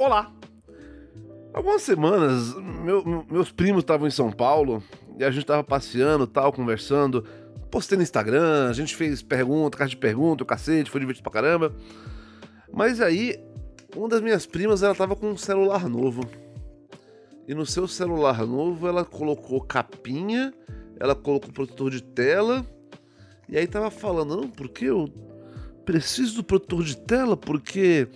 Olá! Algumas semanas, meu- meus primos estavam em São Paulo e a gente tava passeando, tal, conversando. Postei no Instagram, a gente fez pergunta, caixa de pergunta, o cacete, foi divertido pra caramba. Mas aí, uma das minhas primas, ela tava com um celular novo. E no seu celular novo, ela colocou capinha, ela colocou protetor de tela. E aí tava falando, não, porque eu preciso do protetor de tela, porque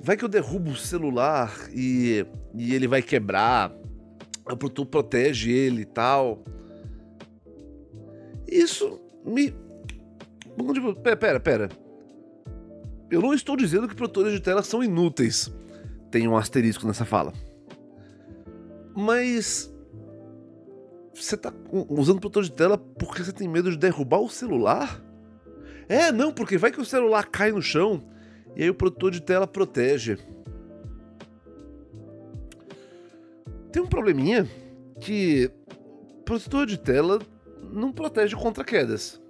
vai que eu derrubo o celular e, e ele vai quebrar. O protetor protege ele e tal. Isso me. Tipo, Pera, pera, pera. Eu não estou dizendo que protetores de tela são inúteis. Tem um asterisco nessa fala. Mas. Você tá usando protetor de tela porque você tem medo de derrubar o celular? É, não, porque vai que o celular cai no chão e aí o protetor de tela protege. Tem um probleminha que protetor de tela não protege contra quedas.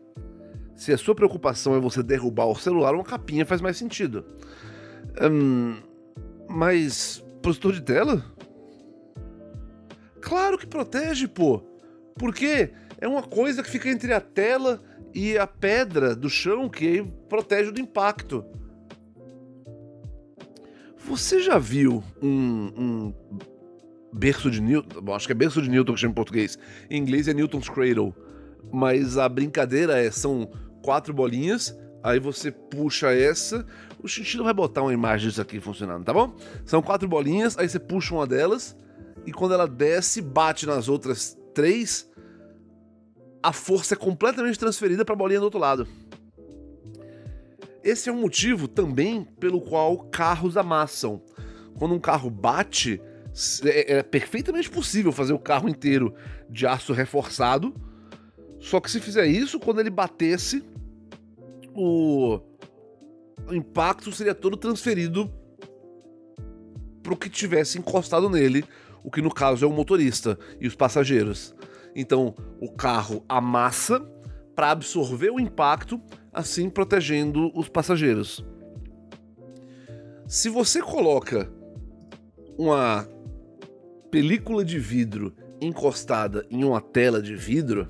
Se a sua preocupação é você derrubar o celular, uma capinha faz mais sentido. Hum, mas protetor de tela? Claro que protege, pô. Porque é uma coisa que fica entre a tela e a pedra do chão que aí protege do impacto. Você já viu um, um berço de Newton? Bom, acho que é berço de Newton que chama em português. Em inglês é Newton's Cradle. Mas a brincadeira é são quatro bolinhas. Aí você puxa essa. O Chinchilla vai botar uma imagem disso aqui funcionando, tá bom? São quatro bolinhas, aí você puxa uma delas. E quando ela desce, bate nas outras três. A força é completamente transferida para a bolinha do outro lado. Esse é um motivo também pelo qual carros amassam. Quando um carro bate, é, é perfeitamente possível fazer o carro inteiro de aço reforçado. Só que se fizer isso, quando ele batesse, o, o impacto seria todo transferido para o que tivesse encostado nele, o que no caso é o motorista e os passageiros. Então o carro amassa para absorver o impacto, assim protegendo os passageiros. Se você coloca uma película de vidro encostada em uma tela de vidro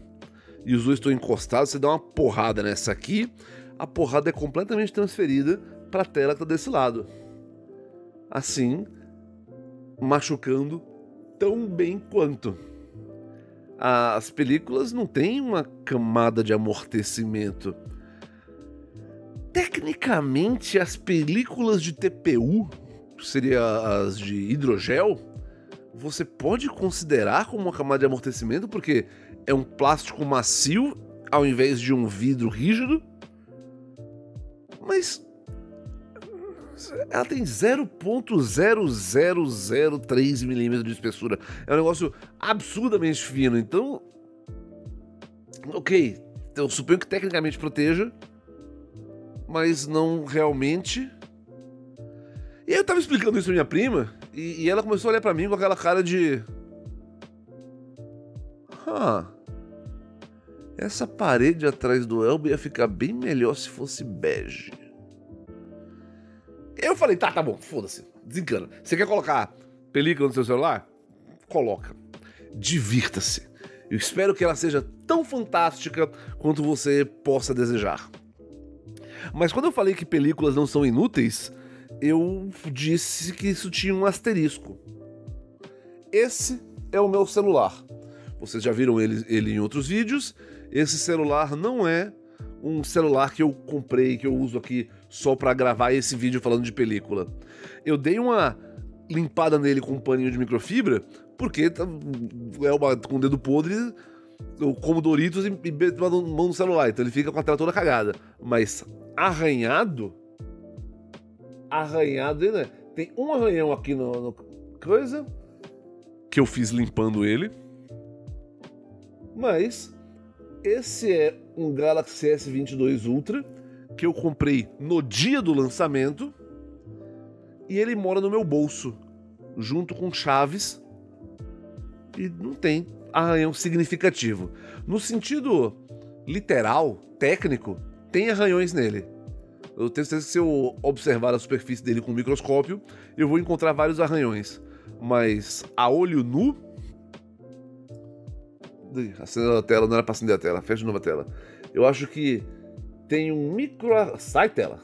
e os dois estão encostados, você dá uma porrada nessa aqui, a porrada é completamente transferida para a tela que está desse lado. Assim, machucando tão bem quanto. As películas não têm uma camada de amortecimento. Tecnicamente, as películas de TPU, seria as de hidrogel, você pode considerar como uma camada de amortecimento porque é um plástico macio ao invés de um vidro rígido. Mas ela tem 0.0003 milímetros de espessura. É um negócio absurdamente fino. Então, ok, eu suponho que tecnicamente proteja, mas não realmente. E eu tava explicando isso pra minha prima, e, e ela começou a olhar pra mim com aquela cara de. Ah. Essa parede atrás do elbow ia ficar bem melhor se fosse bege. Eu falei, tá, tá bom, foda-se, desencana. Você quer colocar película no seu celular? Coloca. Divirta-se. Eu espero que ela seja tão fantástica quanto você possa desejar. Mas quando eu falei que películas não são inúteis, eu disse que isso tinha um asterisco. Esse é o meu celular. Vocês já viram ele, ele em outros vídeos. Esse celular não é um celular que eu comprei, que eu uso aqui só para gravar esse vídeo falando de película. Eu dei uma limpada nele com um paninho de microfibra, porque tá, é uma, com o dedo podre, como Doritos e, e mão no celular, então ele fica com a tela toda cagada. Mas arranhado, arranhado, né? Tem um arranhão aqui no, no coisa que eu fiz limpando ele, mas esse é um Galaxy S22 Ultra que eu comprei no dia do lançamento e ele mora no meu bolso, junto com chaves e não tem arranhão significativo. No sentido literal, técnico, tem arranhões nele. Eu tenho certeza que se eu observar a superfície dele com um microscópio, eu vou encontrar vários arranhões. Mas a olho nu. Acendeu a tela, não era pra acender a tela, fecha de novo a tela. Eu acho que tem um micro. Sai tela!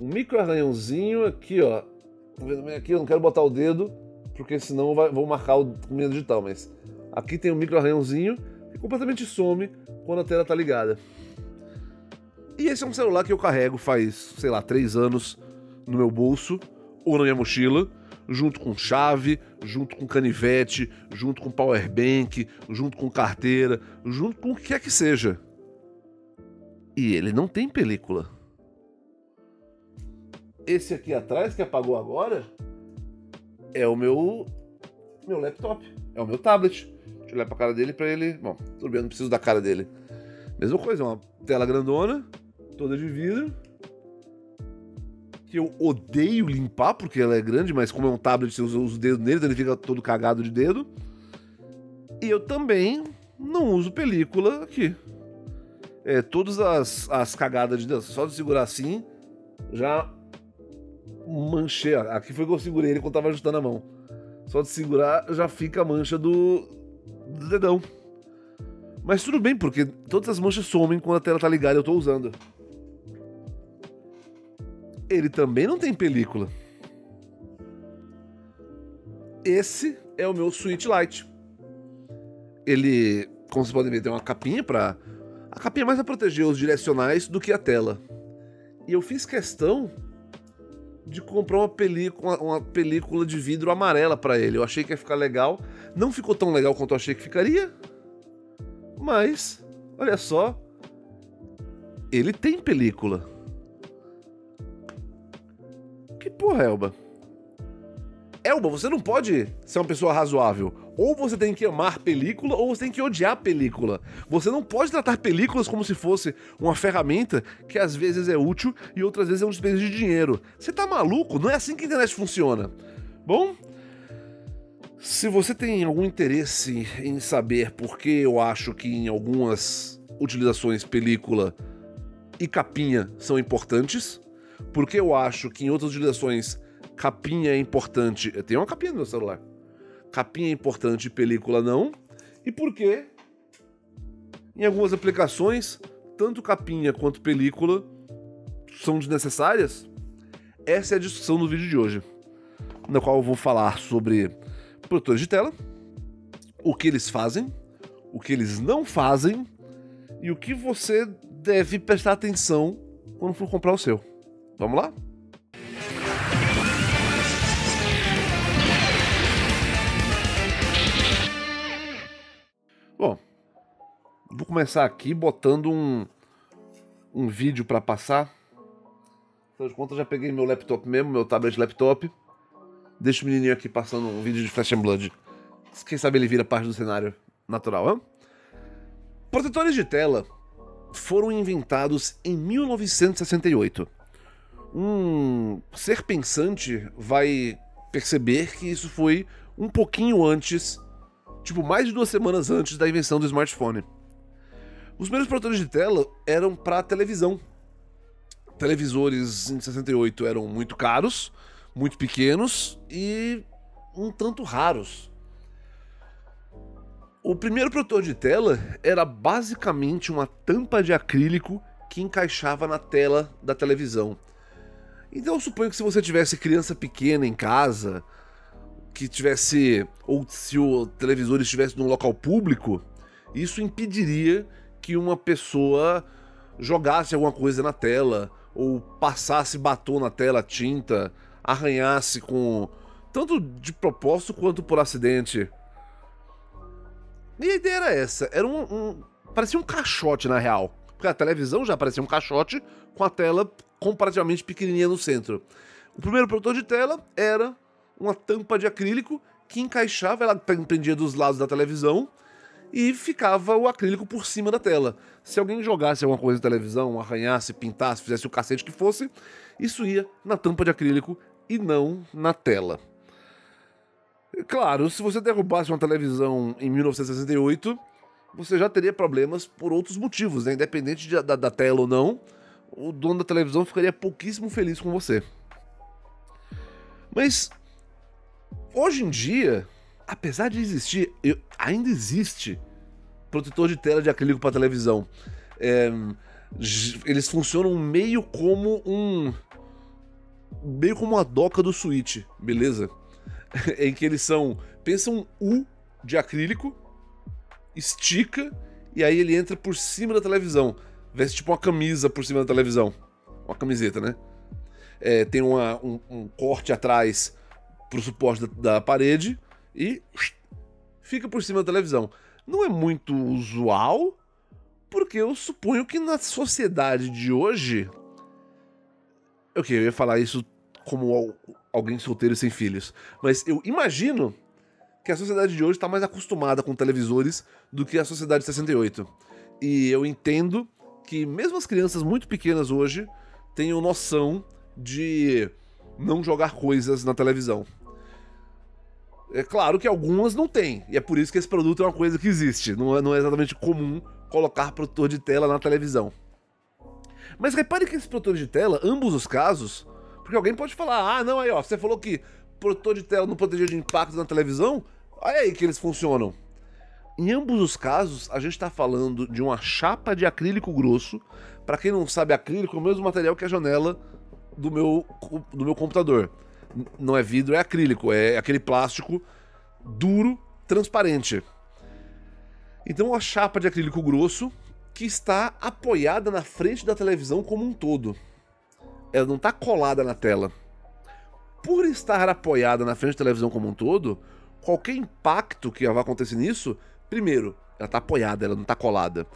Um micro arranhãozinho aqui, ó. Tá vendo bem aqui? Eu não quero botar o dedo, porque senão vou marcar o minha digital, mas aqui tem um micro arranhãozinho que completamente some quando a tela tá ligada. E esse é um celular que eu carrego faz, sei lá, três anos no meu bolso ou na minha mochila, junto com chave, junto com canivete, junto com power bank, junto com carteira, junto com o que quer que seja. E ele não tem película. Esse aqui atrás que apagou agora é o meu meu laptop, é o meu tablet. Deixa eu olhar pra cara dele para ele. Bom, tudo bem, eu não preciso da cara dele. Mesma coisa, uma tela grandona, toda de vidro. Que eu odeio limpar, porque ela é grande, mas como é um tablet, você usa os dedos nele, então ele fica todo cagado de dedo. E eu também não uso película aqui. É, todas as, as cagadas de dedo, só de segurar assim, já manchei. Aqui foi que eu segurei ele quando tava ajustando a mão. Só de segurar já fica a mancha do, do dedão. Mas tudo bem, porque todas as manchas somem quando a tela tá ligada e eu tô usando. Ele também não tem película. Esse é o meu Switch Lite. Ele, como vocês podem ver, tem uma capinha para A capinha mais para proteger os direcionais do que a tela. E eu fiz questão de comprar uma película, uma película de vidro amarela para ele. Eu achei que ia ficar legal. Não ficou tão legal quanto eu achei que ficaria. Mas, olha só. Ele tem película. Que porra, Elba? Elba, você não pode ser uma pessoa razoável. Ou você tem que amar película, ou você tem que odiar película. Você não pode tratar películas como se fosse uma ferramenta que às vezes é útil e outras vezes é um desperdício de dinheiro. Você tá maluco? Não é assim que a internet funciona. Bom, se você tem algum interesse em saber por que eu acho que em algumas utilizações película e capinha são importantes, porque eu acho que em outras utilizações capinha é importante. Tenho uma capinha no meu celular capinha é importante e película não, e por que em algumas aplicações, tanto capinha quanto película são desnecessárias. Essa é a discussão do vídeo de hoje, na qual eu vou falar sobre protetores de tela, o que eles fazem, o que eles não fazem e o que você deve prestar atenção quando for comprar o seu. Vamos lá? Bom, vou começar aqui botando um, um vídeo para passar. Afinal de contas, já peguei meu laptop mesmo, meu tablet laptop. Deixa o menininho aqui passando um vídeo de Flash and Blood. Quem sabe ele vira parte do cenário natural, hein? Protetores de tela foram inventados em 1968. Um ser pensante vai perceber que isso foi um pouquinho antes tipo, mais de duas semanas antes da invenção do smartphone. Os primeiros protetores de tela eram para televisão. Televisores em 68 eram muito caros, muito pequenos e um tanto raros. O primeiro protetor de tela era basicamente uma tampa de acrílico que encaixava na tela da televisão. Então eu suponho que se você tivesse criança pequena em casa, que tivesse, ou se o televisor estivesse num local público, isso impediria que uma pessoa jogasse alguma coisa na tela, ou passasse batom na tela, tinta, arranhasse com. tanto de propósito quanto por acidente. E a ideia era essa: era um. um parecia um caixote na real. Porque a televisão já parecia um caixote com a tela comparativamente pequenininha no centro. O primeiro produtor de tela era uma tampa de acrílico que encaixava, ela prendia dos lados da televisão e ficava o acrílico por cima da tela. Se alguém jogasse alguma coisa na televisão, arranhasse, pintasse, fizesse o cacete que fosse, isso ia na tampa de acrílico e não na tela. Claro, se você derrubasse uma televisão em 1968, você já teria problemas por outros motivos, né? independente de, da, da tela ou não. o dono da televisão ficaria pouquíssimo feliz com você. Mas hoje em dia, apesar de existir, eu, ainda existe protetor de tela de acrílico para televisão. É, eles funcionam meio como um meio como uma doca do Switch, beleza? em que eles são, pensa um U de acrílico, estica e aí ele entra por cima da televisão, veste tipo uma camisa por cima da televisão, uma camiseta, né? É, tem uma, um, um, corte atrás pro suporte da, da parede e fica por cima da televisão. Não é muito usual, porque eu suponho que na sociedade de hoje. Ok, eu ia falar isso como alguém solteiro sem filhos. Mas eu imagino que a sociedade de hoje está mais acostumada com televisores do que a sociedade de 68. E eu entendo que mesmo as crianças muito pequenas hoje tenham noção de não jogar coisas na televisão. É claro que algumas não têm, e é por isso que esse produto é uma coisa que existe. Não é, não é exatamente comum colocar protetor de tela na televisão. Mas repare que esse protetor de tela, ambos os casos, porque alguém pode falar, ah, não, aí ó, você falou que protetor de tela não protegia de impacto na televisão, olha aí que eles funcionam. Em ambos os casos, a gente está falando de uma chapa de acrílico grosso. Para quem não sabe, acrílico é o mesmo material que a janela do meu, do meu computador não é vidro, é acrílico, é aquele plástico duro, transparente. Então, a chapa de acrílico grosso que está apoiada na frente da televisão como um todo. Ela não está colada na tela. Por estar apoiada na frente da televisão como um todo, qualquer impacto que vai acontecer nisso, primeiro, ela está apoiada, ela não está colada.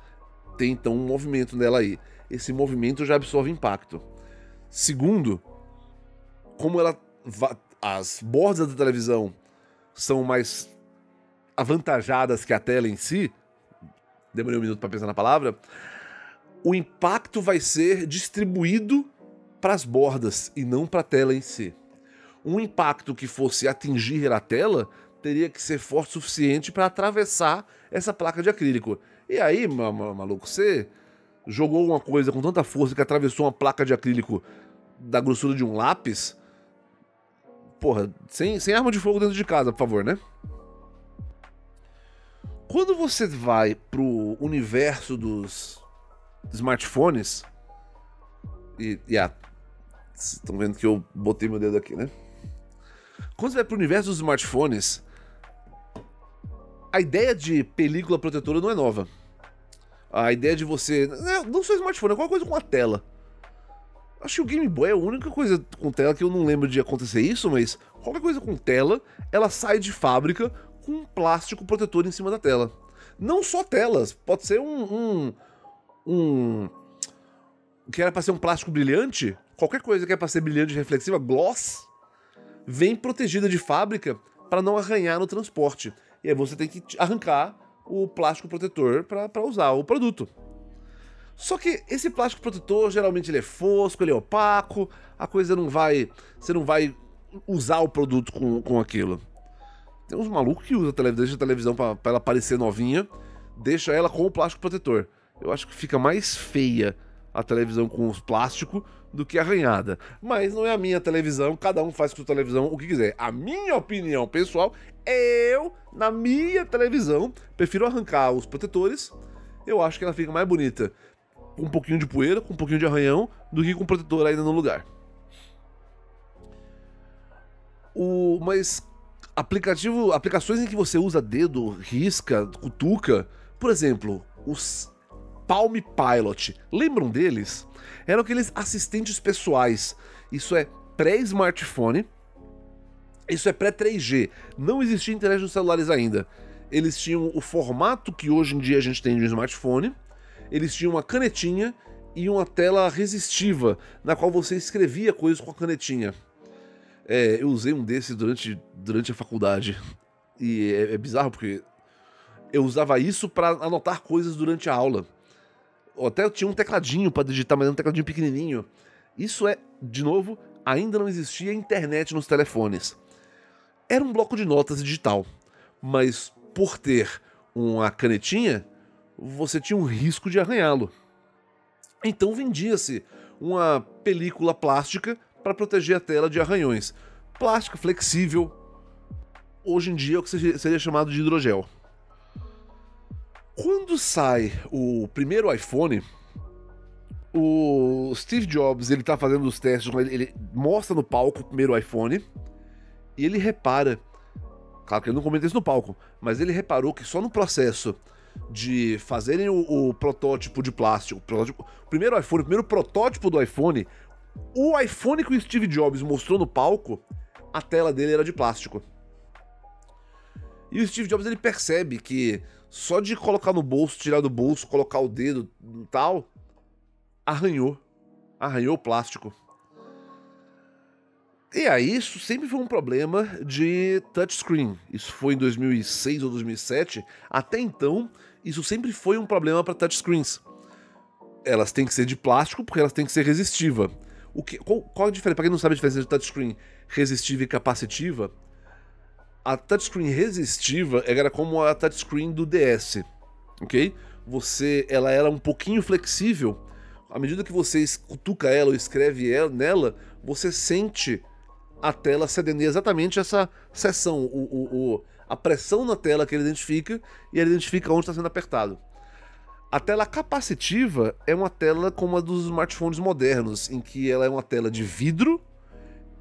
Tem então um movimento nela aí. Esse movimento já absorve impacto. Segundo, como ela as bordas da televisão são mais avantajadas que a tela em si, demorei um minuto para pensar na palavra, o impacto vai ser distribuído para as bordas e não para a tela em si. Um impacto que fosse atingir a tela teria que ser forte o suficiente para atravessar essa placa de acrílico. E aí, maluco, você jogou uma coisa com tanta força que atravessou uma placa de acrílico da grossura de um lápis, porra, sem, sem arma de fogo dentro de casa, por favor, né? Quando você vai pro universo dos smartphones. E, e ah, estão vendo que eu botei meu dedo aqui, né? Quando você vai pro universo dos smartphones, a ideia de película protetora não é nova. A ideia de você. Não só smartphone, é qualquer coisa com a tela. Acho que o Game Boy é a única coisa com tela que eu não lembro de acontecer isso, mas qualquer coisa com tela, ela sai de fábrica com um plástico protetor em cima da tela. Não só telas, pode ser um. um, um que era para ser um plástico brilhante, qualquer coisa que é para ser brilhante reflexiva, gloss, vem protegida de fábrica para não arranhar no transporte. E aí você tem que arrancar o plástico protetor para usar o produto. Só que esse plástico protetor, geralmente ele é fosco, ele é opaco, a coisa não vai. Você não vai usar o produto com, com aquilo. Tem uns malucos que usam a televisão, deixa a televisão pra, pra ela parecer novinha, deixa ela com o plástico protetor. Eu acho que fica mais feia a televisão com os plásticos do que arranhada. Mas não é a minha televisão, cada um faz com a televisão o que quiser. A minha opinião pessoal, eu, na minha televisão, prefiro arrancar os protetores. Eu acho que ela fica mais bonita com um pouquinho de poeira, com um pouquinho de arranhão, do que com protetor ainda no lugar. O, mas aplicativo, aplicações em que você usa dedo, risca, cutuca, por exemplo, os Palm Pilot, lembram deles? Eram aqueles assistentes pessoais. Isso é pré-smartphone, isso é pré-3G. Não existia internet nos celulares ainda. Eles tinham o formato que hoje em dia a gente tem de smartphone, eles tinham uma canetinha e uma tela resistiva, na qual você escrevia coisas com a canetinha. É, eu usei um desses durante, durante a faculdade. E é, é bizarro porque eu usava isso para anotar coisas durante a aula. Até eu tinha um tecladinho para digitar, mas era um tecladinho pequenininho. Isso é, de novo, ainda não existia internet nos telefones. Era um bloco de notas digital, mas por ter uma canetinha, você tinha um risco de arranhá-lo. Então vendia-se uma película plástica para proteger a tela de arranhões. Plástica flexível, hoje em dia é o que seria chamado de hidrogel. Quando sai o primeiro iPhone, o Steve Jobs ele tá fazendo os testes, ele mostra no palco o primeiro iPhone e ele repara, claro que ele não comenta isso no palco, mas ele reparou que só no processo de fazerem o, o protótipo de plástico, o, protótipo, o primeiro iPhone, o primeiro protótipo do iPhone, o iPhone que o Steve Jobs mostrou no palco, a tela dele era de plástico. E o Steve Jobs ele percebe que só de colocar no bolso, tirar do bolso, colocar o dedo e tal, arranhou. Arranhou o plástico. E aí, isso sempre foi um problema de touchscreen. Isso foi em 2006 ou 2007. Até então, isso sempre foi um problema para touchscreens. Elas têm que ser de plástico porque elas têm que ser resistivas. O que, qual, qual a diferença? Para quem não sabe a diferença de touchscreen resistiva e capacitiva, a touchscreen resistiva era como a touchscreen do DS, ok? Você, ela era um pouquinho flexível. À medida que você cutuca ela ou escreve ela, nela, você sente a tela cedendo exatamente essa seção, o, o, o, a pressão na tela que ele identifica e ele identifica onde está sendo apertado. A tela capacitiva é uma tela como a dos smartphones modernos, em que ela é uma tela de vidro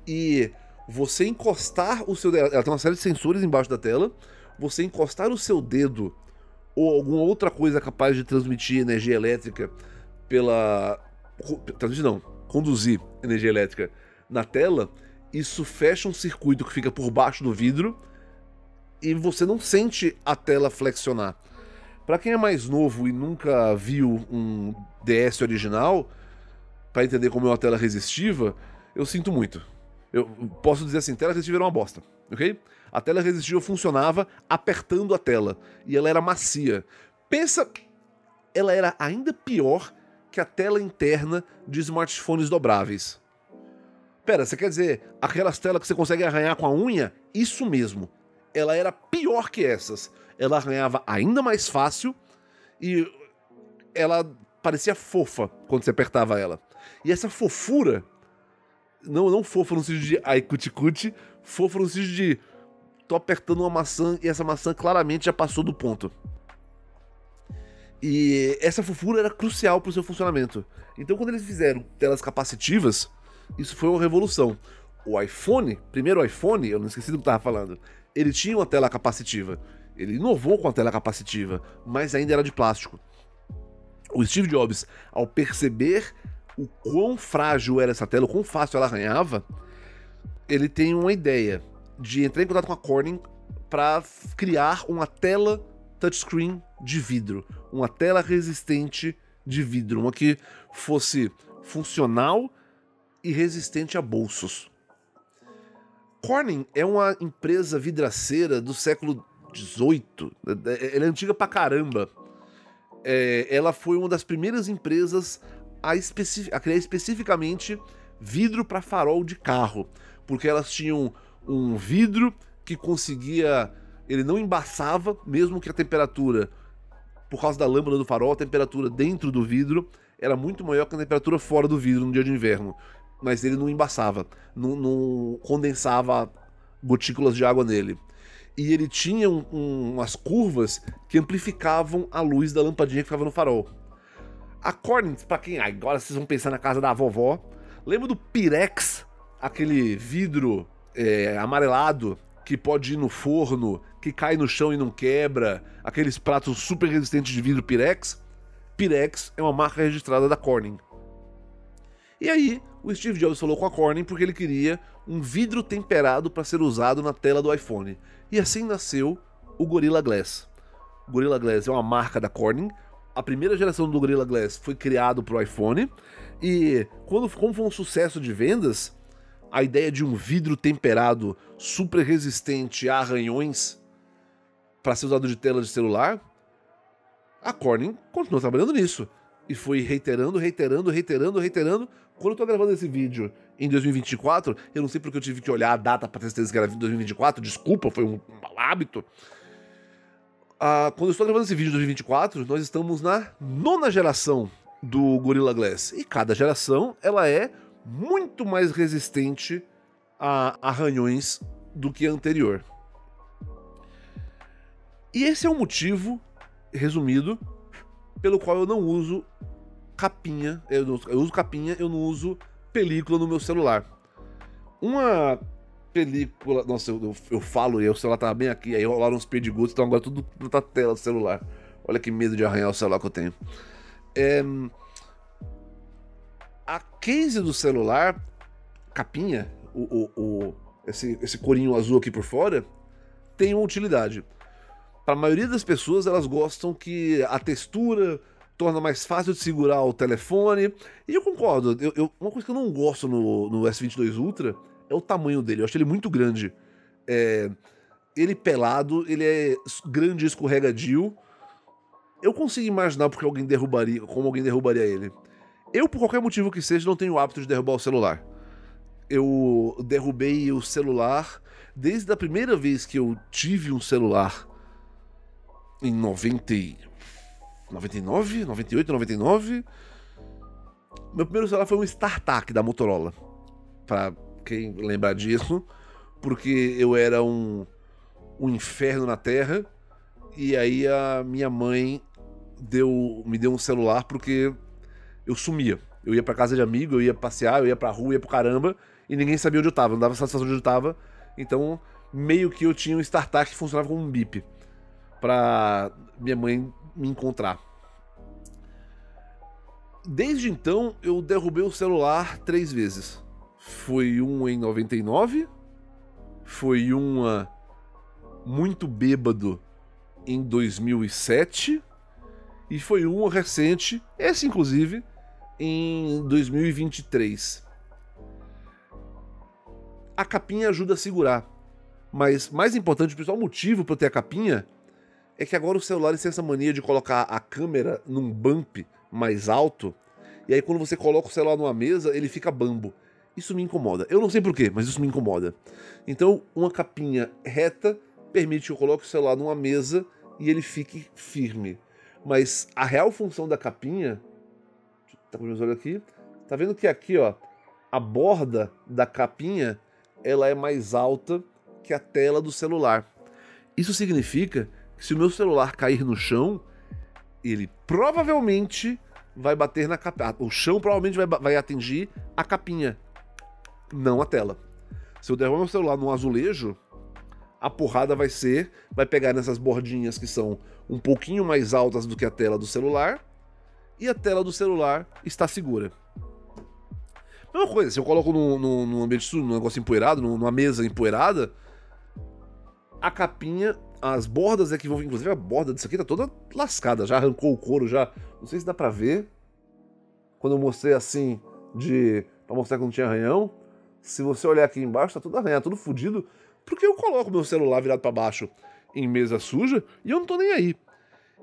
e você encostar o seu dedo, ela tem uma série de sensores embaixo da tela, você encostar o seu dedo ou alguma outra coisa capaz de transmitir energia elétrica pela transmitir não, conduzir energia elétrica na tela, isso fecha um circuito que fica por baixo do vidro e você não sente a tela flexionar. Para quem é mais novo e nunca viu um DS original, para entender como é uma tela resistiva, eu sinto muito. Eu posso dizer assim, tela resistível era uma bosta, ok? A tela resistível funcionava apertando a tela e ela era macia. Pensa, ela era ainda pior que a tela interna de smartphones dobráveis. Pera, você quer dizer aquelas telas que você consegue arranhar com a unha? Isso mesmo. Ela era pior que essas. Ela arranhava ainda mais fácil e ela parecia fofa quando você apertava ela. E essa fofura não, não fofo no sentido de ai cuticute, fofo no sentido de tô apertando uma maçã e essa maçã claramente já passou do ponto. E essa fofura era crucial para o seu funcionamento. Então, quando eles fizeram telas capacitivas, isso foi uma revolução. O iPhone, primeiro iPhone, eu não esqueci do que estava falando, ele tinha uma tela capacitiva. Ele inovou com a tela capacitiva, mas ainda era de plástico. O Steve Jobs, ao perceber o quão frágil era essa tela, o quão fácil ela arranhava, ele tem uma ideia de entrar em contato com a Corning para criar uma tela touchscreen de vidro, uma tela resistente de vidro, uma que fosse funcional e resistente a bolsos. Corning é uma empresa vidraceira do século XVIII, ela é antiga pra caramba. É, ela foi uma das primeiras empresas a, a criar especificamente vidro para farol de carro, porque elas tinham um vidro que conseguia, ele não embaçava, mesmo que a temperatura, por causa da lâmpada do farol, a temperatura dentro do vidro era muito maior que a temperatura fora do vidro no dia de inverno, mas ele não embaçava, não, não condensava gotículas de água nele. E ele tinha um, um, umas curvas que amplificavam a luz da lampadinha que ficava no farol. A Corning, pra quem agora vocês vão pensar na casa da vovó, lembra do Pirex, aquele vidro é, amarelado que pode ir no forno, que cai no chão e não quebra, aqueles pratos super resistentes de vidro Pirex? Pirex é uma marca registrada da Corning. E aí, o Steve Jobs falou com a Corning porque ele queria um vidro temperado para ser usado na tela do iPhone. E assim nasceu o Gorilla Glass. O Gorilla Glass é uma marca da Corning, a primeira geração do Gorilla Glass foi criado para o iPhone e quando como foi um sucesso de vendas, a ideia de um vidro temperado super resistente a arranhões para ser usado de tela de celular, a Corning continuou trabalhando nisso e foi reiterando, reiterando, reiterando, reiterando. Quando eu tô gravando esse vídeo em 2024, eu não sei porque eu tive que olhar a data para ter certeza que era 2024, desculpa, foi um hábito. Ah, quando eu estou gravando esse vídeo de 2024, nós estamos na nona geração do Gorilla Glass. E cada geração ela é muito mais resistente a arranhões do que a anterior. E esse é o motivo, resumido, pelo qual eu não uso capinha. Eu, não, eu uso capinha, eu não uso película no meu celular. Uma película. Nossa, eu, eu, eu falo e o celular tava bem aqui, aí rolaram uns perdigotos, então agora tudo na tela do celular. Olha que medo de arranhar o celular que eu tenho. É, a case do celular, capinha, o, o, o, esse, esse corinho azul aqui por fora, tem uma utilidade. Para a maioria das pessoas, elas gostam que a textura torna mais fácil de segurar o telefone. E eu concordo. Eu, eu, uma coisa que eu não gosto no, no S22 Ultra é o tamanho dele. Eu acho ele muito grande. É, ele pelado, ele é grande e escorregadio. Eu consigo imaginar porque alguém derrubaria, como alguém derrubaria ele. Eu, por qualquer motivo que seja, não tenho o hábito de derrubar o celular. Eu derrubei o celular desde a primeira vez que eu tive um celular em 90, 99, 98, 99. Meu primeiro celular foi um StarTAC da Motorola. Pra quem lembrar disso, porque eu era um, um inferno na Terra. E aí a minha mãe deu, me deu um celular porque eu sumia. Eu ia para casa de amigo, eu ia passear, eu ia pra rua, ia pro caramba, e ninguém sabia onde eu tava, não dava satisfação de onde eu tava. Então, meio que eu tinha um startup que funcionava como um bip pra minha mãe me encontrar. Desde então, eu derrubei o celular três vezes. Foi um em 99, foi uma muito bêbado em 2007 e foi um recente, esse inclusive, em 2023. A capinha ajuda a segurar, mas mais importante, o principal motivo para eu ter a capinha é que agora os celulares têm essa mania de colocar a câmera num bump mais alto, e aí quando você coloca o celular numa mesa, ele fica bambo. Isso me incomoda. Eu não sei porquê, mas isso me incomoda. Então, uma capinha reta permite que eu coloque o celular numa mesa e ele fique firme. Mas a real função da capinha. Tá com meus olhos aqui. Tá vendo que aqui, ó, a borda da capinha ela é mais alta que a tela do celular. Isso significa se o meu celular cair no chão, ele provavelmente vai bater na capinha. O chão provavelmente vai, vai atingir a capinha, não a tela. Se eu derrubar meu celular num azulejo, a porrada vai ser, vai pegar nessas bordinhas que são um pouquinho mais altas do que a tela do celular, e a tela do celular está segura. Mesma coisa, se eu coloco num, num, num ambiente sujo, num negócio empoeirado, numa mesa empoeirada, a capinha, as bordas é que vão. Inclusive a borda disso aqui tá toda lascada, já arrancou o couro, já. Não sei se dá pra ver. Quando eu mostrei assim, de. pra mostrar que não tinha arranhão. Se você olhar aqui embaixo, tá tudo arranhado, tudo fodido. Porque eu coloco meu celular virado para baixo em mesa suja e eu não tô nem aí.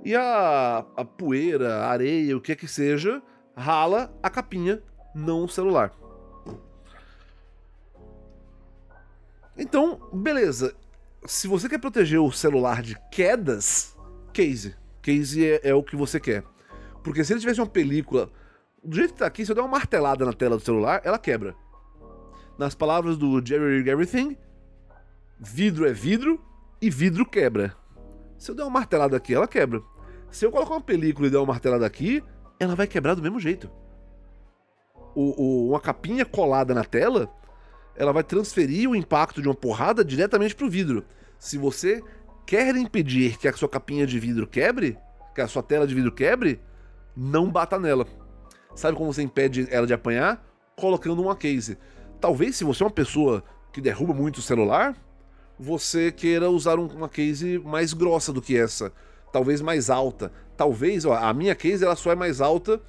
E a, a poeira, a areia, o que é que seja, rala a capinha, não o celular. Então, beleza. Se você quer proteger o celular de quedas, case. Case é, é o que você quer. Porque se ele tivesse uma película. Do jeito que tá aqui, se eu der uma martelada na tela do celular, ela quebra. Nas palavras do Jerry Everything, vidro é vidro e vidro quebra. Se eu der uma martelada aqui, ela quebra. Se eu colocar uma película e der uma martelada aqui, ela vai quebrar do mesmo jeito. O, o, uma capinha colada na tela, ela vai transferir o impacto de uma porrada diretamente pro vidro. Se você quer impedir que a sua capinha de vidro quebre, que a sua tela de vidro quebre, não bata nela. Sabe como você impede ela de apanhar? Colocando uma case. Talvez se você é uma pessoa que derruba muito o celular, você queira usar uma case mais grossa do que essa, talvez mais alta. Talvez, ó, a minha case ela só é mais alta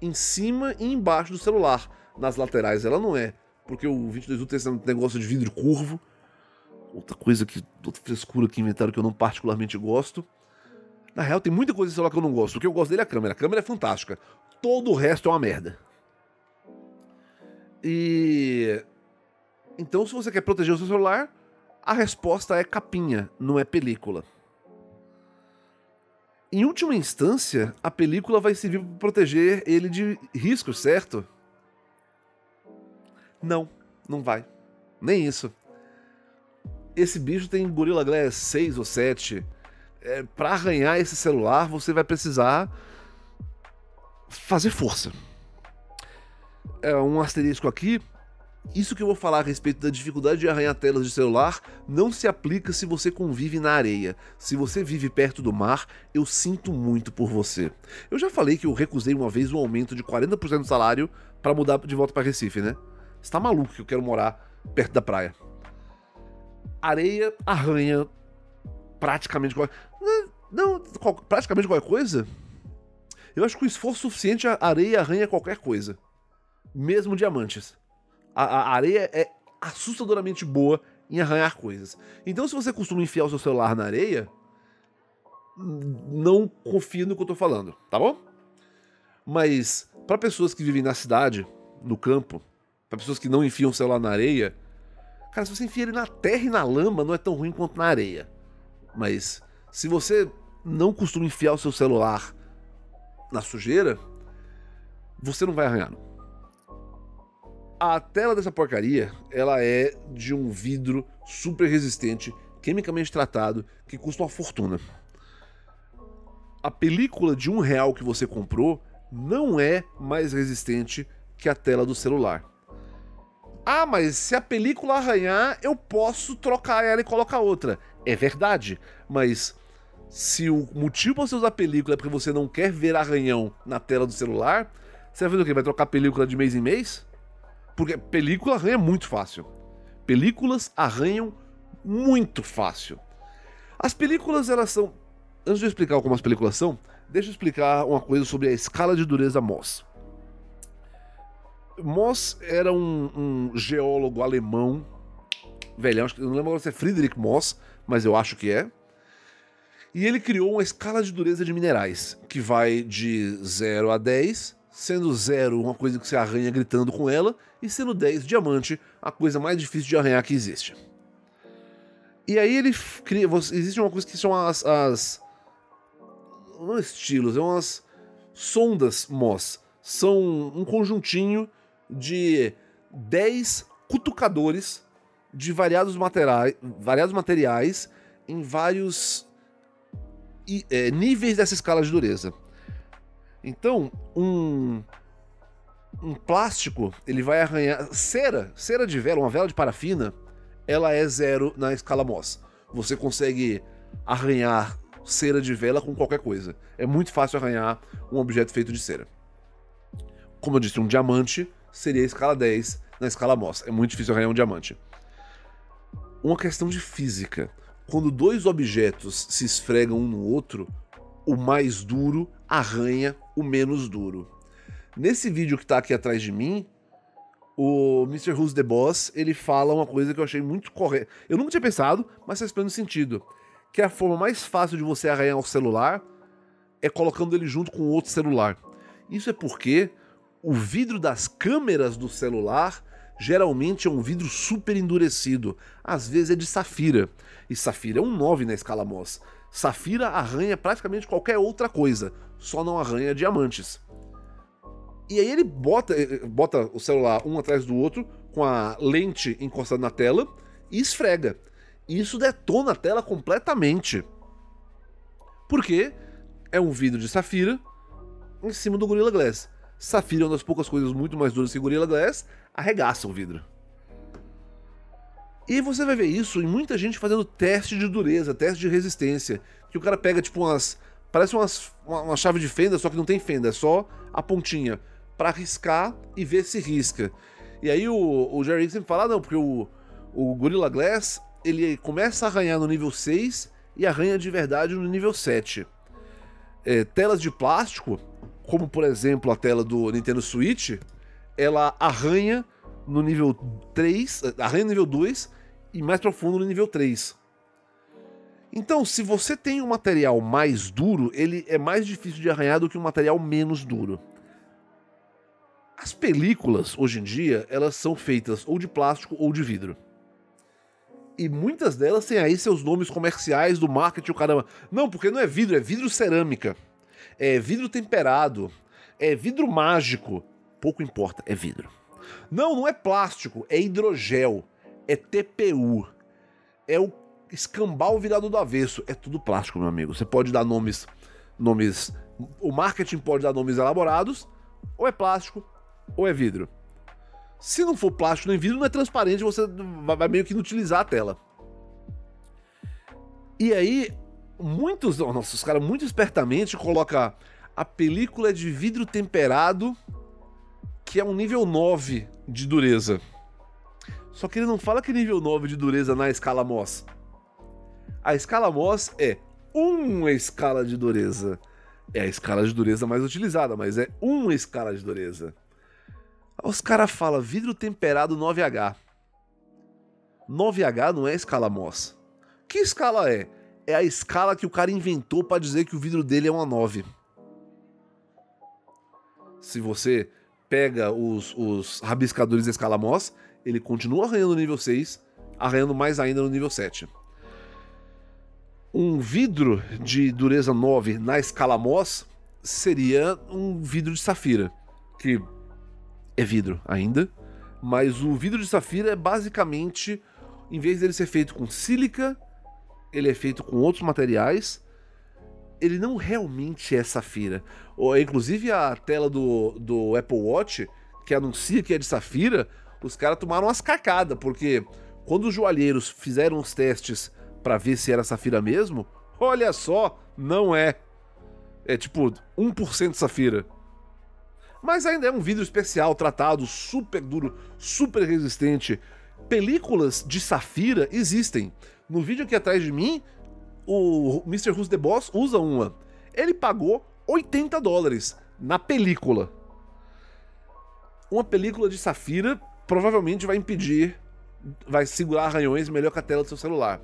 em cima e embaixo do celular. Nas laterais ela não é, porque o 22 Ultra tem esse negócio de vidro curvo. Outra coisa que, outra frescura que inventaram que eu não particularmente gosto. Na real, tem muita coisa nesse celular que eu não gosto. O que eu gosto dele é a câmera. A câmera é fantástica. Todo o resto é uma merda. E. Então, se você quer proteger o seu celular, a resposta é capinha, não é película. Em última instância, a película vai servir para proteger ele de riscos, certo? Não, não vai. Nem isso. Esse bicho tem Gorilla Glass 6 ou 7. É, para arranhar esse celular, você vai precisar fazer força. É um asterisco aqui. Isso que eu vou falar a respeito da dificuldade de arranhar telas de celular não se aplica se você convive na areia. Se você vive perto do mar, eu sinto muito por você. Eu já falei que eu recusei uma vez um aumento de 40% do salário para mudar de volta para Recife, né? Você tá maluco que eu quero morar perto da praia. Areia arranha praticamente qualquer... Não, praticamente qualquer coisa? Eu acho que com esforço suficiente a areia arranha qualquer coisa. Mesmo diamantes. A, a areia é assustadoramente boa em arranhar coisas. Então, se você costuma enfiar o seu celular na areia, não confie no que eu tô falando, tá bom? Mas para pessoas que vivem na cidade, no campo, para pessoas que não enfiam o celular na areia, cara, se você enfia ele na terra e na lama, não é tão ruim quanto na areia. Mas se você não costuma enfiar o seu celular na sujeira, você não vai arranhar. A tela dessa porcaria, ela é de um vidro super resistente, quimicamente tratado, que custa uma fortuna. A película de um real que você comprou não é mais resistente que a tela do celular. Ah, mas se a película arranhar, eu posso trocar ela e colocar outra. É verdade, mas se o motivo para você usar película é porque você não quer ver arranhão na tela do celular, você vai fazer o quê? Vai trocar película de mês em mês? Porque película arranha muito fácil. Películas arranham muito fácil. As películas, elas são. Antes de eu explicar como as películas são, deixa eu explicar uma coisa sobre a escala de dureza Moss. Moss era um, um geólogo alemão, velhão, eu não lembro agora se é Friedrich Moss, mas eu acho que é. E ele criou uma escala de dureza de minerais, que vai de 0 a 10, sendo 0 uma coisa que você arranha gritando com ela, e sendo 10 diamante, a coisa mais difícil de arranhar que existe. E aí ele cria. Existe uma coisa que são as. as não estilos, é umas sondas Moss. São um conjuntinho de 10 cutucadores de variados, materiais, variados materiais em vários é, níveis dessa escala de dureza. Então, um, um plástico, ele vai arranhar. Cera, cera de vela, uma vela de parafina, ela é zero na escala Moss. Você consegue arranhar cera de vela com qualquer coisa. É muito fácil arranhar um objeto feito de cera. Como eu disse, um diamante seria a escala 10 na escala Moss. É muito difícil arranhar um diamante. Uma questão de física. Quando dois objetos se esfregam um no outro, o mais duro arranha o menos duro. Nesse vídeo que está aqui atrás de mim, o Mr. Who's the Boss, ele fala uma coisa que eu achei muito correta. Eu nunca tinha pensado, mas faz pleno sentido. Que a forma mais fácil de você arranhar o celular é colocando ele junto com outro celular. Isso é porque o vidro das câmeras do celular geralmente é um vidro super endurecido, às vezes é de safira. E safira é um 9 na escala Moss. Safira arranha praticamente qualquer outra coisa, só não arranha diamantes. E aí ele bota, eh, bota o celular um atrás do outro, com a lente encostada na tela, e esfrega. E isso detona a tela completamente. Porque é um vidro de safira em cima do Gorilla Glass. Safira é uma das poucas coisas muito mais duras que Gorilla Glass, arregaça o vidro. E você vai ver isso em muita gente fazendo teste de dureza, teste de resistência. Que o cara pega tipo umas. Parece umas, uma, uma chave de fenda, só que não tem fenda, é só a pontinha para riscar e ver se risca. E aí o, o Jerry sempre fala, ah, não, porque o, o Gorilla Glass ele começa a arranhar no nível 6 e arranha de verdade no nível 7. É, telas de plástico, como por exemplo a tela do Nintendo Switch, ela arranha no nível 3, arranha no nível 2 e mais profundo no nível 3. Então, se você tem um material mais duro, ele é mais difícil de arranhar do que um material menos duro. As películas, hoje em dia, elas são feitas ou de plástico ou de vidro. E muitas delas têm aí seus nomes comerciais do marketing, o caramba. Não, porque não é vidro, é vidro cerâmica. É vidro temperado. É vidro mágico. Pouco importa, é vidro. Não, não é plástico, é hidrogel. É TPU. É o escambau virado do avesso. É tudo plástico, meu amigo. Você pode dar nomes. nomes. O marketing pode dar nomes elaborados, ou é plástico, ou é vidro. Se não for plástico nem vidro, não é transparente, você vai meio que inutilizar a tela. E aí, muitos, nossa, os caras muito espertamente colocam a película de vidro temperado, que é um nível 9 de dureza. Só que ele não fala que nível 9 de dureza na escala Moss. A escala Moss é uma escala de dureza. É a escala de dureza mais utilizada, mas é uma escala de dureza. Os caras falam vidro temperado 9H. 9H não é escala Moss. Que escala é? É a escala que o cara inventou para dizer que o vidro dele é uma 9. Se você pega os, os rabiscadores da escala Moss, ele continua arranhando no nível 6, arranhando mais ainda no nível 7. Um vidro de dureza 9 na escala Moss seria um vidro de safira, que é vidro ainda, mas o vidro de safira é basicamente, em vez dele ser feito com sílica, ele é feito com outros materiais. Ele não realmente é safira. Inclusive a tela do, do Apple Watch, que anuncia que é de safira, os caras tomaram umas cacadas, porque quando os joalheiros fizeram os testes para ver se era safira mesmo, olha só, não é. É tipo 1% safira. Mas ainda é um vidro especial, tratado, super duro, super resistente. Películas de safira existem. No vídeo aqui atrás de mim, o Mr. Who's the Boss usa uma. Ele pagou 80 dólares na película. Uma película de safira provavelmente vai impedir, vai segurar arranhões melhor que a tela do seu celular.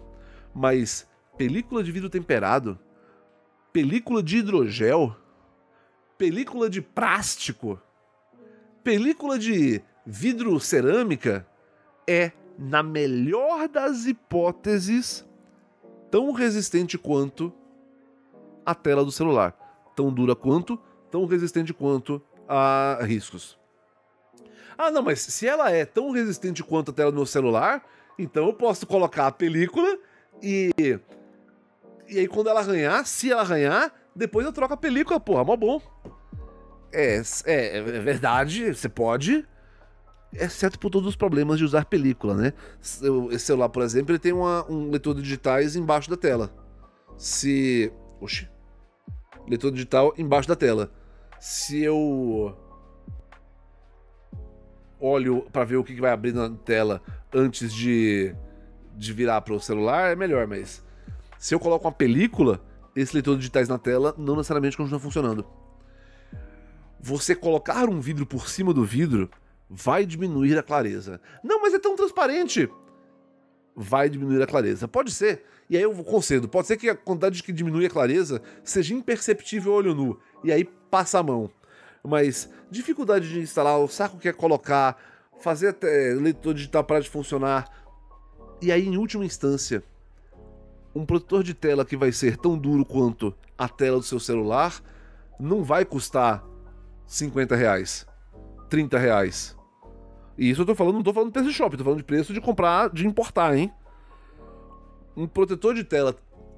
Mas película de vidro temperado, película de hidrogel, película de plástico, película de vidro cerâmica é, na melhor das hipóteses, tão resistente quanto a tela do celular. Tão dura quanto, tão resistente quanto a riscos. Ah, não, mas se ela é tão resistente quanto a tela do meu celular, então eu posso colocar a película e. E aí, quando ela arranhar, se ela arranhar, depois eu troco a película, porra, mó bom. É, é, é verdade, você pode, exceto por todos os problemas de usar película, né? Esse celular, por exemplo, ele tem uma, um leitor de digitais embaixo da tela. Se. Oxi. Leitor digital embaixo da tela. Se eu olho para ver o que vai abrir na tela antes de, de virar para o celular, é melhor, mas se eu coloco uma película, esse leitor de digitais na tela não necessariamente continua funcionando. Você colocar um vidro por cima do vidro vai diminuir a clareza. Não, mas é tão transparente. Vai diminuir a clareza. Pode ser. E aí eu concedo. Pode ser que a quantidade de que diminui a clareza seja imperceptível olho nu. E aí passa a mão. Mas dificuldade de instalar, o saco quer colocar, fazer até leitor digital parar de funcionar. E aí, em última instância, um protetor de tela que vai ser tão duro quanto a tela do seu celular não vai custar 50 reais, 30 reais. E isso eu tô falando, não tô falando de preço de shopping, tô falando de preço de comprar, de importar, hein? Um protetor de tela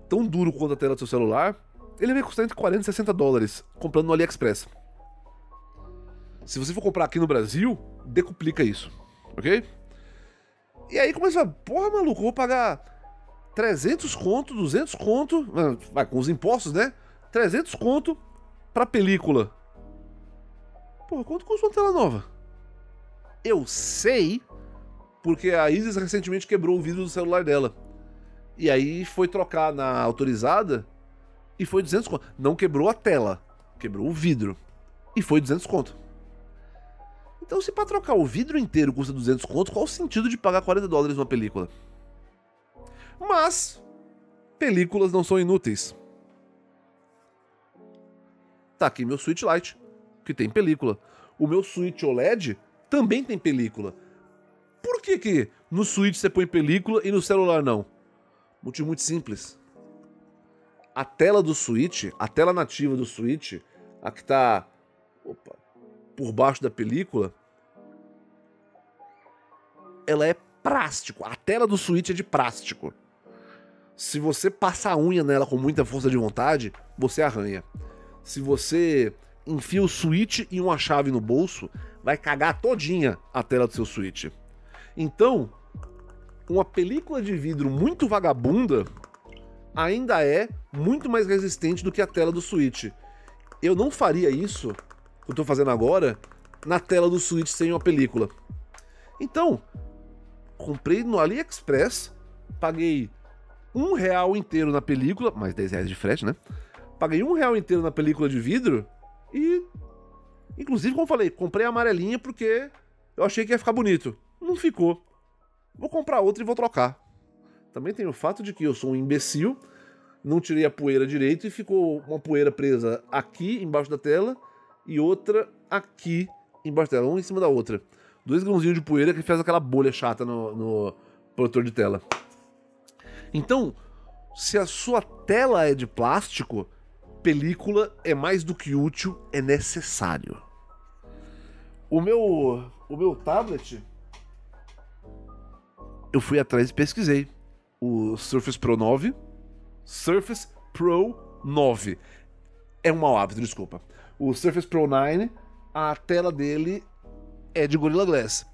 tão duro quanto a tela do seu celular, ele vai custar entre 40 e 60 dólares comprando no AliExpress. Se você for comprar aqui no Brasil, decuplica isso, ok? E aí começa a porra, maluco, vou pagar 300 conto, 200 conto, ah, vai com os impostos, né? 300 conto pra película. Porra, quanto custa uma tela nova? Eu sei, porque a Isis recentemente quebrou o vidro do celular dela. E aí foi trocar na autorizada e foi 200 conto. Não quebrou a tela, quebrou o vidro. E foi 200 conto. Então, se para trocar o vidro inteiro custa 200 conto, qual o sentido de pagar 40 dólares numa película? Mas, películas não são inúteis. Tá aqui meu Switch Lite que tem película. O meu Switch OLED também tem película. por que que no Switch você põe película e no celular não? Motivo muito simples. A tela do Switch, a tela nativa do Switch, a que tá opa, por baixo da película, ela é plástico. A tela do Switch é de plástico. Se você passa a unha nela com muita força de vontade, você arranha. Se você enfia o Switch e uma chave no bolso, vai cagar todinha a tela do seu Switch. Então, uma película de vidro muito vagabunda ainda é muito mais resistente do que a tela do Switch. Eu não faria isso, que eu tô fazendo agora, na tela do Switch sem uma película. Então, comprei no AliExpress, paguei um real inteiro na película, mais 10 reais de frete, né? Paguei um real inteiro na película de vidro e. Inclusive, como eu falei, comprei a amarelinha porque eu achei que ia ficar bonito. Não ficou. Vou comprar outra e vou trocar. Também tem o fato de que eu sou um imbecil, não tirei a poeira direito e ficou uma poeira presa aqui embaixo da tela e outra aqui embaixo da tela, uma em cima da outra. Dois grãozinhos de poeira que fez aquela bolha chata no, no protetor de tela. Então, se a sua tela é de plástico, película é mais do que útil, é necessário. O meu, o meu tablet, eu fui atrás e pesquisei. O Surface Pro 9. Surface Pro 9. É um mau hábito, desculpa. O Surface Pro 9, a tela dele é de Gorilla Glass.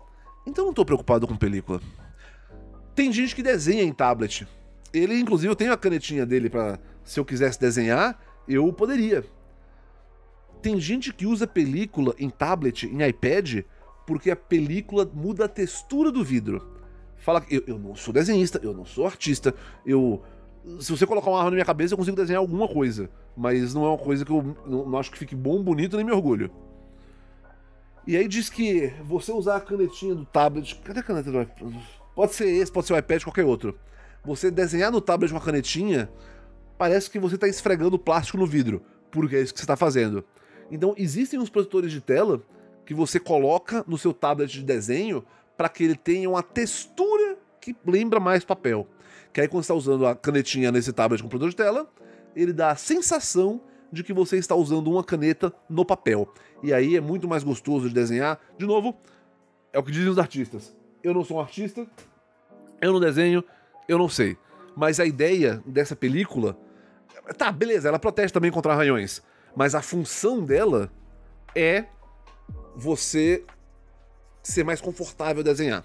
Então não tô preocupado com película. Tem gente que desenha em tablet. Ele, inclusive, eu tenho a canetinha dele para se eu quisesse desenhar, eu poderia. Tem gente que usa película em tablet, em iPad, porque a película muda a textura do vidro. Fala que eu, eu não sou desenhista, eu não sou artista, eu. Se você colocar uma arma na minha cabeça, eu consigo desenhar alguma coisa. Mas não é uma coisa que eu não, não acho que fique bom, bonito, nem me orgulho. E aí diz que você usar a canetinha do tablet. Cadê a caneta do iPad? Pode ser esse, pode ser o iPad, qualquer outro você desenhar no tablet uma canetinha, parece que você está esfregando plástico no vidro, porque é isso que você está fazendo. Então, existem uns protetores de tela que você coloca no seu tablet de desenho para que ele tenha uma textura que lembra mais papel. Que aí, quando você está usando a canetinha nesse tablet com protetor de tela, ele dá a sensação de que você está usando uma caneta no papel. E aí é muito mais gostoso de desenhar. De novo, é o que dizem os artistas. Eu não sou um artista, eu não desenho, eu não sei. Mas a ideia dessa película. Tá, beleza, ela protege também contra arranhões. Mas a função dela é você ser mais confortável desenhar.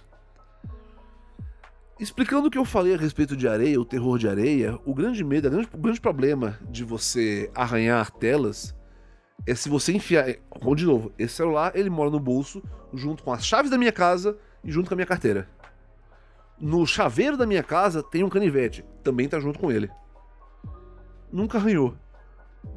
Explicando o que eu falei a respeito de areia, o terror de areia, o grande medo, o grande, problema de você arranhar telas é se você enfiar. De novo, esse celular ele mora no bolso junto com as chaves da minha casa e junto com a minha carteira. No chaveiro da minha casa tem um canivete, também tá junto com ele. Nunca arranhou.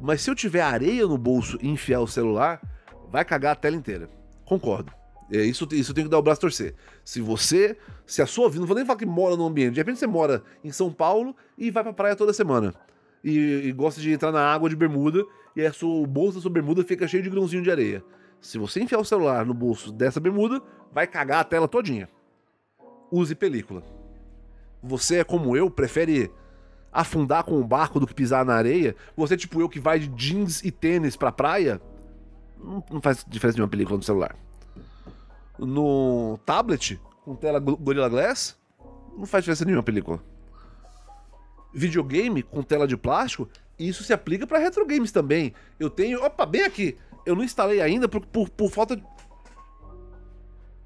Mas se eu tiver areia no bolso e enfiar o celular, vai cagar a tela inteira. Concordo. É, isso, isso eu tenho que dar o braço a torcer. Se você, se a sua vida, não vou nem falar que mora no ambiente, de repente você mora em São Paulo e vai pra praia toda semana. E, e gosta de entrar na água de bermuda e a sua, o bolso da sua bermuda fica cheio de grãozinho de areia. Se você enfiar o celular no bolso dessa bermuda, vai cagar a tela todinha use película. Você é como eu, prefere afundar com o barco do que pisar na areia? Você, tipo eu, que vai de jeans e tênis pra praia? Não, faz diferença nenhuma película no celular. No tablet, com tela Gorilla Glass, não faz diferença nenhuma película. Videogame com tela de plástico, isso se aplica para retro games também. Eu tenho. Opa, bem aqui! Eu não instalei ainda por, por, por falta de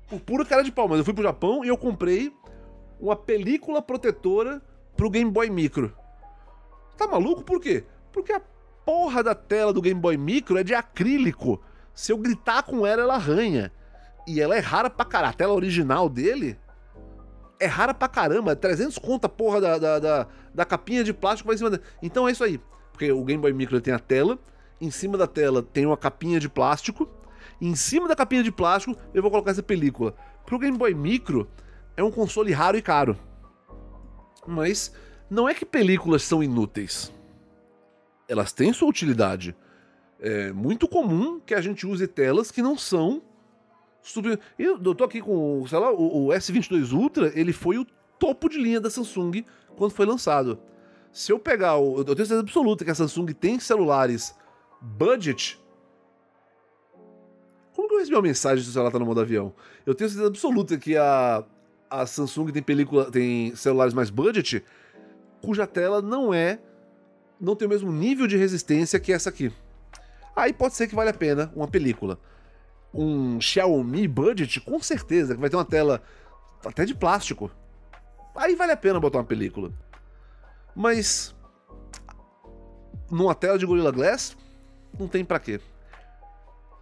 por pura cara de pau, mas eu fui pro Japão e eu comprei uma película protetora pro Game Boy Micro. Tá maluco? Por quê? Porque a porra da tela do Game Boy Micro é de acrílico. Se eu gritar com ela, ela arranha. E ela é rara pra caralho. A tela original dele é rara pra caramba. É 300 conta, porra, da, da, da, da capinha de plástico em cima. Então é isso aí. Porque o Game Boy Micro tem a tela, em cima da tela tem uma capinha de plástico, em cima da capinha de plástico, eu vou colocar essa película. Pro Game Boy Micro, é um console raro e caro. Mas não é que películas são inúteis. Elas têm sua utilidade. É muito comum que a gente use telas que não são eu tô aqui com, sei lá, o, o S22 Ultra, ele foi o topo de linha da Samsung quando foi lançado. Se eu pegar o. Eu tenho certeza absoluta que a Samsung tem celulares budget. Como que eu recebi uma mensagem se o celular tá no modo avião? Eu tenho certeza absoluta que a, a Samsung tem película. tem celulares mais budget, cuja tela não é. não tem o mesmo nível de resistência que essa aqui. Aí pode ser que vale a pena uma película. Um Xiaomi budget, com certeza, que vai ter uma tela até de plástico. Aí vale a pena botar uma película. Mas numa tela de Gorilla Glass, não tem para quê.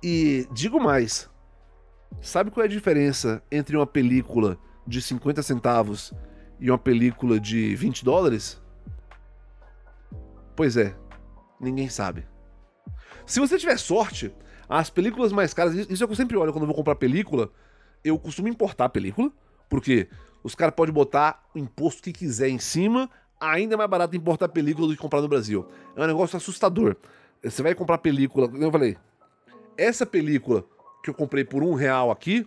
E digo mais, sabe qual é a diferença entre uma película de 50 centavos e uma película de 20 dólares? Pois é, ninguém sabe. Se você tiver sorte, as películas mais caras, isso é o que eu sempre olho quando eu vou comprar película, eu costumo importar a película, porque os caras podem botar o imposto que quiser em cima, ainda é mais barato importar película do que comprar no Brasil. É um negócio assustador. Você vai comprar película, eu falei, essa película que eu comprei por um real aqui,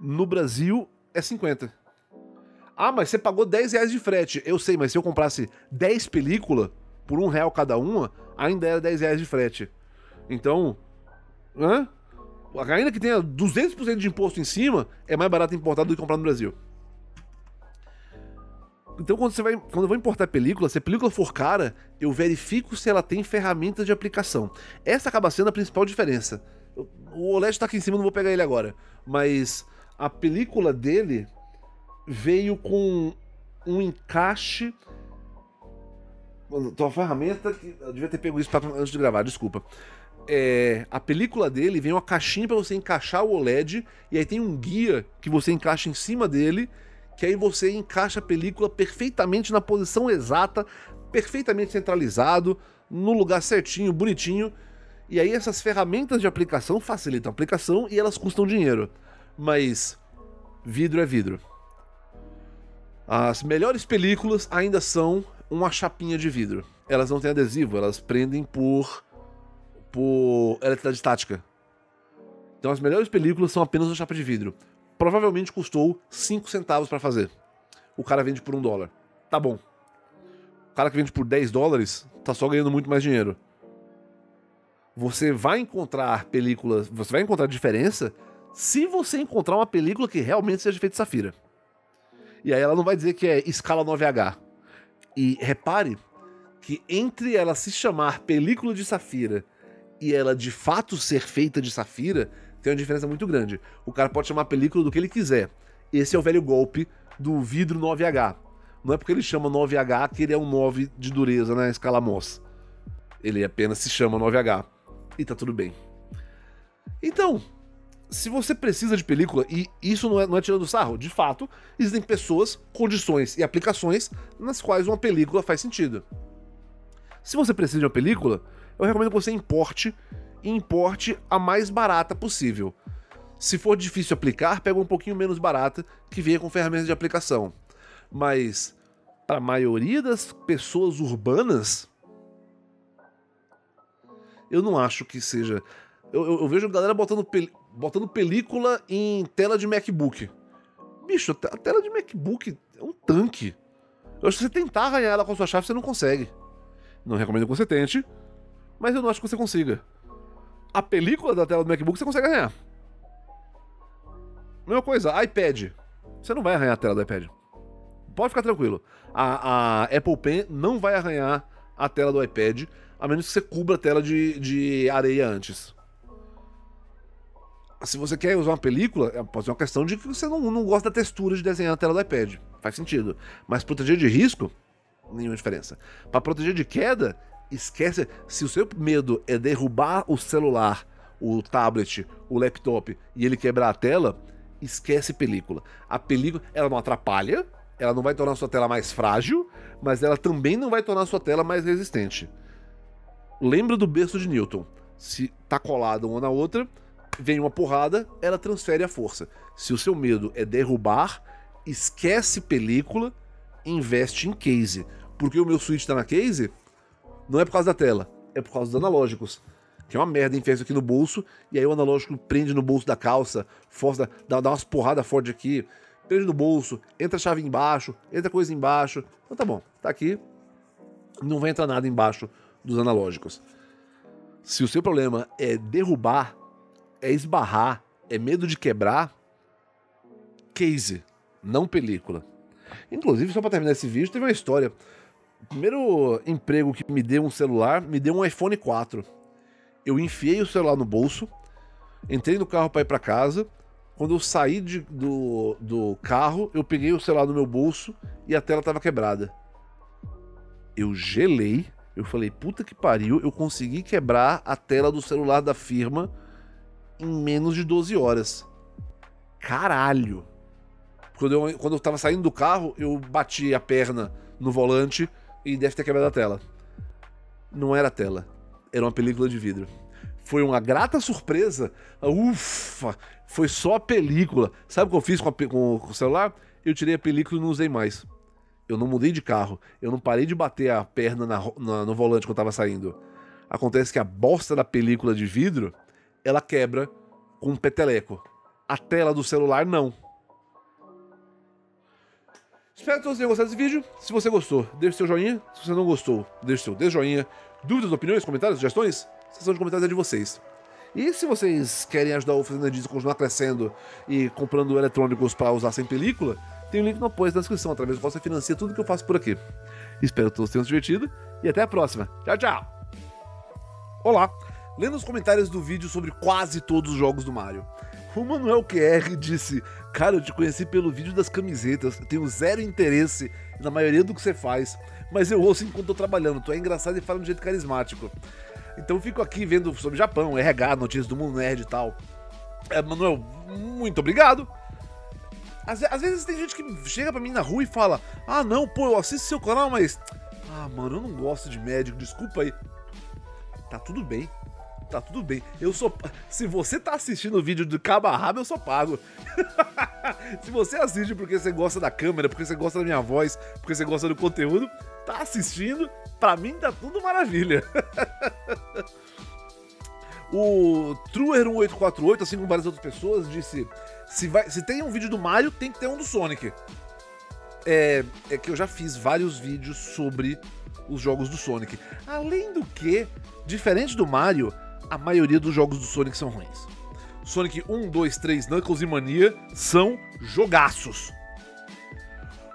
no Brasil é 50. Ah, mas você pagou 10 reais de frete. Eu sei, mas se eu comprasse 10 películas por um real cada uma, ainda era 10 reais de frete. Então, hã? ainda que tenha 200% de imposto em cima, é mais barato importar do que comprar no Brasil. Então, quando você vai. Quando eu vou importar película, se a película for cara, eu verifico se ela tem ferramentas de aplicação. Essa acaba sendo a principal diferença. O OLED tá aqui em cima, não vou pegar ele agora. Mas a película dele veio com um encaixe. Então, a ferramenta que. Eu devia ter pego isso antes de gravar, desculpa. É, a película dele vem uma caixinha para você encaixar o OLED e aí tem um guia que você encaixa em cima dele que aí você encaixa a película perfeitamente na posição exata, perfeitamente centralizado, no lugar certinho, bonitinho. E aí essas ferramentas de aplicação facilitam a aplicação e elas custam dinheiro. Mas vidro é vidro. As melhores películas ainda são uma chapinha de vidro. Elas não têm adesivo, elas prendem por por eletricidade estática. Então as melhores películas são apenas uma chapa de vidro provavelmente custou 5 centavos para fazer. O cara vende por um dólar. Tá bom. O cara que vende por 10 dólares tá só ganhando muito mais dinheiro. Você vai encontrar películas, você vai encontrar diferença se você encontrar uma película que realmente seja feita de safira. E aí ela não vai dizer que é escala 9H. E repare que entre ela se chamar película de safira e ela de fato ser feita de safira, tem uma diferença muito grande. O cara pode chamar película do que ele quiser. Esse é o velho golpe do vidro 9H. Não é porque ele chama 9H que ele é um 9 de dureza na escala Moss. Ele apenas se chama 9H. E tá tudo bem. Então, se você precisa de película, e isso não é, não é tirando sarro, de fato, existem pessoas, condições e aplicações nas quais uma película faz sentido. Se você precisa de uma película, eu recomendo que você importe e importe a mais barata possível. Se for difícil aplicar, pega um pouquinho menos barata que venha com ferramentas de aplicação. Mas para a maioria das pessoas urbanas, eu não acho que seja. Eu, eu, eu vejo galera botando, pel... botando película em tela de MacBook. Bicho, a tela de MacBook é um tanque. Eu acho que você tentar arranhar ela com a sua chave, você não consegue. Não recomendo que você tente, mas eu não acho que você consiga a película da tela do MacBook você consegue arranhar. Mesma coisa, iPad. Você não vai arranhar a tela do iPad. Pode ficar tranquilo. A, a Apple Pen não vai arranhar a tela do iPad, a menos que você cubra a tela de, de areia antes. Se você quer usar uma película, é, pode ser uma questão de que você não, não gosta da textura de desenhar a tela do iPad. Faz sentido. Mas proteger de risco, nenhuma diferença. Para proteger de queda, esquece. Se o seu medo é derrubar o celular, o tablet, o laptop e ele quebrar a tela, esquece película. A película, ela não atrapalha, ela não vai tornar a sua tela mais frágil, mas ela também não vai tornar a sua tela mais resistente. Lembra do berço de Newton. Se tá colada uma na outra, vem uma porrada, ela transfere a força. Se o seu medo é derrubar, esquece película, investe em case. Porque o meu Switch tá na case, não é por causa da tela, é por causa dos analógicos. que é uma merda, enfiar isso aqui no bolso, e aí o analógico prende no bolso da calça, força, dá, dá umas porradas fortes aqui, prende no bolso, entra a chave embaixo, entra coisa embaixo. Então tá bom, tá aqui, não vai entrar nada embaixo dos analógicos. Se o seu problema é derrubar, é esbarrar, é medo de quebrar, case, não película. Inclusive, só para terminar esse vídeo, teve uma história. O primeiro emprego que me deu um celular, me deu um iPhone 4. Eu enfiei o celular no bolso, entrei no carro para ir para casa. Quando eu saí de, do, do carro, eu peguei o celular no meu bolso e a tela estava quebrada. Eu gelei, eu falei, puta que pariu, eu consegui quebrar a tela do celular da firma em menos de 12 horas. Caralho! Quando eu, quando eu tava saindo do carro, eu bati a perna no volante e deve ter quebrado a tela. Não era tela, era uma película de vidro. Foi uma grata surpresa. Ufa! Foi só a película. Sabe o que eu fiz com, a, com o celular? Eu tirei a película e não usei mais. Eu não mudei de carro. Eu não parei de bater a perna na, na, no volante quando eu tava saindo. Acontece que a bosta da película de vidro, ela quebra com um peteleco. A tela do celular, não. Espero que todos tenham gostado desse vídeo. Se você gostou, deixe seu joinha. Se você não gostou, deixe seu desjoinha. Dúvidas, opiniões, comentários, sugestões? Seção de comentários é de vocês. E se vocês querem ajudar o Diz a continuar crescendo e comprando eletrônicos para usar sem película, tem um link no apoio na descrição, através do qual você financia tudo que eu faço por aqui. Espero que todos tenham se divertido e até a próxima. Tchau, tchau! Olá! Lendo os comentários do vídeo sobre quase todos os jogos do Mario. O Manuel QR disse: Cara, eu te conheci pelo vídeo das camisetas, eu tenho zero interesse na maioria do que você faz, mas eu ouço enquanto tô trabalhando, tu é engraçado e fala de um jeito carismático. Então fico aqui vendo sobre Japão, RH, notícias do mundo nerd e tal. É, Manuel, muito obrigado. Às, às, vezes tem gente que chega pra mim na rua e fala: Ah, não, pô, eu assisto seu canal, mas. Ah, mano, eu não gosto de médico, desculpa aí. Tá tudo bem tá tudo bem. Eu sou. Se você tá assistindo o vídeo do cabo a rabo, eu sou pago. Se você assiste porque você gosta da câmera, porque você gosta da minha voz, porque você gosta do conteúdo, tá assistindo, pra mim tá tudo maravilha. o Truer1848, assim como várias outras pessoas, disse: se, vai, se tem um vídeo do Mario, tem que ter um do Sonic. É, é que eu já fiz vários vídeos sobre os jogos do Sonic. Além do que, diferente do Mario, a maioria dos jogos do Sonic são ruins. Sonic 1, 2, 3, Knuckles e Mania são jogaços.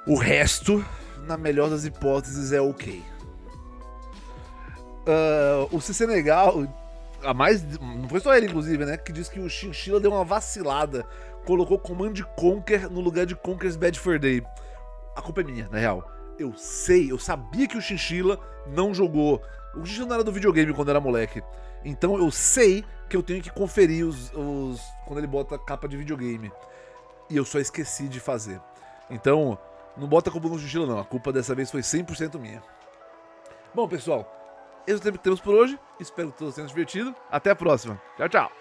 O resto, na melhor das hipóteses, é ok. Uh, o CC Legal, a mais. Não foi só ele, inclusive, né? Que diz que o Chinchilla deu uma vacilada. Colocou Command Conquer no lugar de Conker's Bad Fur Day. A culpa é minha, na real. Eu sei, eu sabia que o Chinchilla não jogou. O Chinchilla não era do videogame quando era moleque. Então eu sei que eu tenho que conferir os, os quando ele bota capa de videogame. E eu só esqueci de fazer. Então, não bota a culpa no Gigilo não. A culpa dessa vez foi 100% minha. Bom, pessoal, esse é o tempo que temos por hoje. Espero que todos tenham se divertido. Até a próxima. Tchau, tchau.